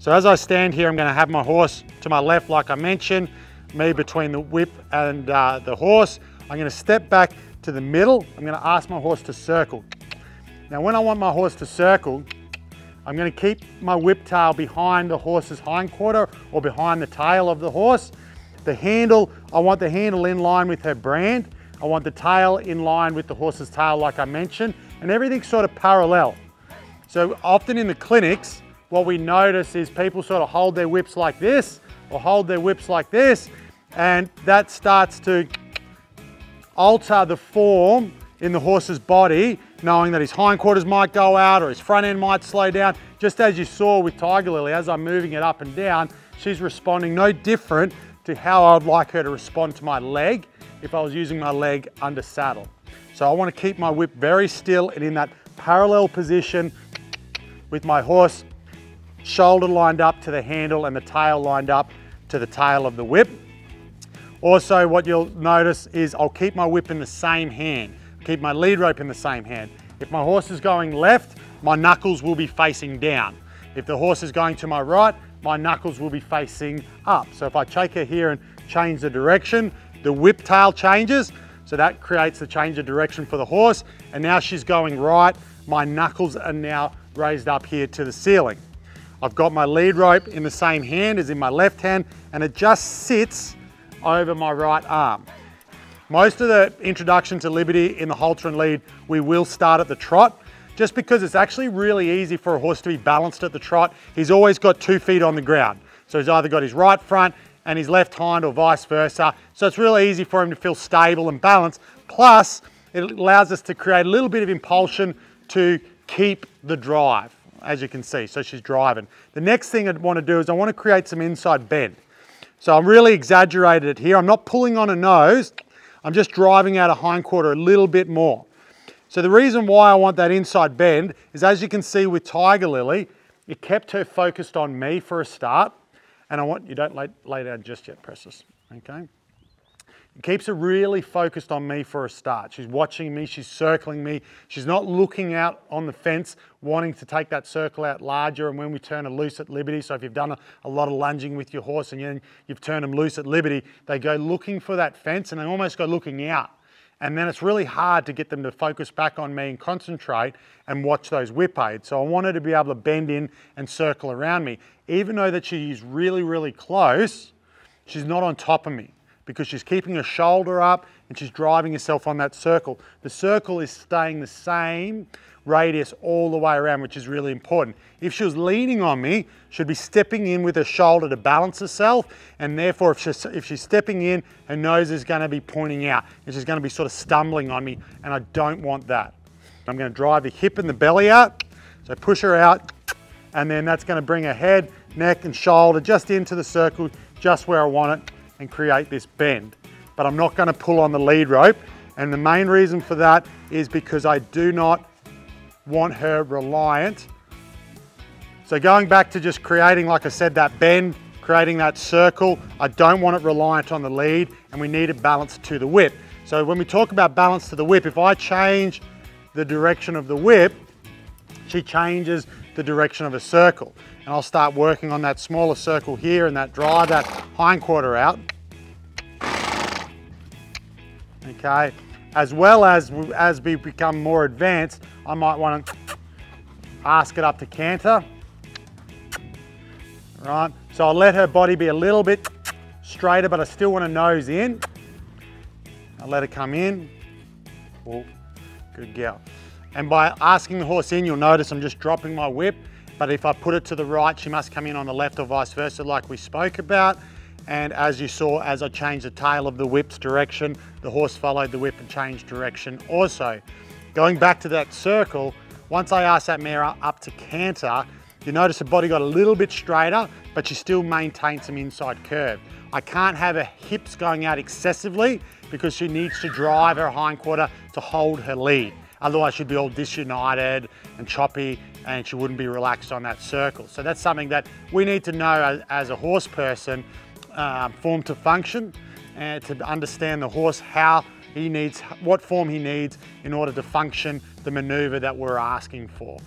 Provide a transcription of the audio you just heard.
So as I stand here, I'm gonna have my horse to my left, like I mentioned, me between the whip and uh, the horse. I'm gonna step back to the middle. I'm gonna ask my horse to circle. Now, when I want my horse to circle, I'm gonna keep my whip tail behind the horse's hindquarter or behind the tail of the horse. The handle, I want the handle in line with her brand. I want the tail in line with the horse's tail, like I mentioned, and everything's sort of parallel. So often in the clinics, what we notice is people sort of hold their whips like this or hold their whips like this and that starts to alter the form in the horse's body knowing that his hindquarters might go out or his front end might slow down. Just as you saw with Tiger Lily, as I'm moving it up and down, she's responding no different to how I'd like her to respond to my leg if I was using my leg under saddle. So I wanna keep my whip very still and in that parallel position with my horse shoulder lined up to the handle and the tail lined up to the tail of the whip. Also, what you'll notice is I'll keep my whip in the same hand, keep my lead rope in the same hand. If my horse is going left, my knuckles will be facing down. If the horse is going to my right, my knuckles will be facing up. So if I take her here and change the direction, the whip tail changes, so that creates the change of direction for the horse. And now she's going right, my knuckles are now raised up here to the ceiling. I've got my lead rope in the same hand as in my left hand and it just sits over my right arm. Most of the introduction to Liberty in the halter and lead, we will start at the trot just because it's actually really easy for a horse to be balanced at the trot. He's always got two feet on the ground. So he's either got his right front and his left hind or vice versa. So it's really easy for him to feel stable and balanced. Plus, it allows us to create a little bit of impulsion to keep the drive as you can see. So she's driving. The next thing I want to do is I want to create some inside bend. So I'm really exaggerated it here. I'm not pulling on a nose. I'm just driving out a hindquarter a little bit more. So the reason why I want that inside bend is as you can see with Tiger Lily, it kept her focused on me for a start. And I want, you don't lay, lay down just yet, Precious, okay? Keeps her really focused on me for a start. She's watching me, she's circling me. She's not looking out on the fence, wanting to take that circle out larger. And when we turn her loose at liberty, so if you've done a, a lot of lunging with your horse and you, you've turned them loose at liberty, they go looking for that fence and they almost go looking out. And then it's really hard to get them to focus back on me and concentrate and watch those whip aids. So I want her to be able to bend in and circle around me. Even though that she's really, really close, she's not on top of me because she's keeping her shoulder up and she's driving herself on that circle. The circle is staying the same radius all the way around, which is really important. If she was leaning on me, she'd be stepping in with her shoulder to balance herself, and therefore if she's, if she's stepping in, her nose is gonna be pointing out, and she's gonna be sort of stumbling on me, and I don't want that. I'm gonna drive the hip and the belly out, so push her out, and then that's gonna bring her head, neck, and shoulder just into the circle, just where I want it, and create this bend. But I'm not gonna pull on the lead rope. And the main reason for that is because I do not want her reliant. So going back to just creating, like I said, that bend, creating that circle, I don't want it reliant on the lead and we need it balanced to the whip. So when we talk about balance to the whip, if I change the direction of the whip, she changes the direction of a circle. And I'll start working on that smaller circle here and that drive that hind quarter out. Okay, as well as as we become more advanced, I might want to ask it up to canter. Right, so I'll let her body be a little bit straighter, but I still want to nose in. I'll let her come in. Oh, good girl. And by asking the horse in, you'll notice I'm just dropping my whip. But if I put it to the right, she must come in on the left or vice versa like we spoke about. And as you saw, as I changed the tail of the whip's direction, the horse followed the whip and changed direction also. Going back to that circle, once I asked that mare up to canter, you notice the body got a little bit straighter, but she still maintained some inside curve. I can't have her hips going out excessively because she needs to drive her hind quarter to hold her lead. Otherwise she'd be all disunited and choppy and she wouldn't be relaxed on that circle. So that's something that we need to know as, as a horse person, um, form to function and to understand the horse how he needs, what form he needs in order to function the maneuver that we're asking for.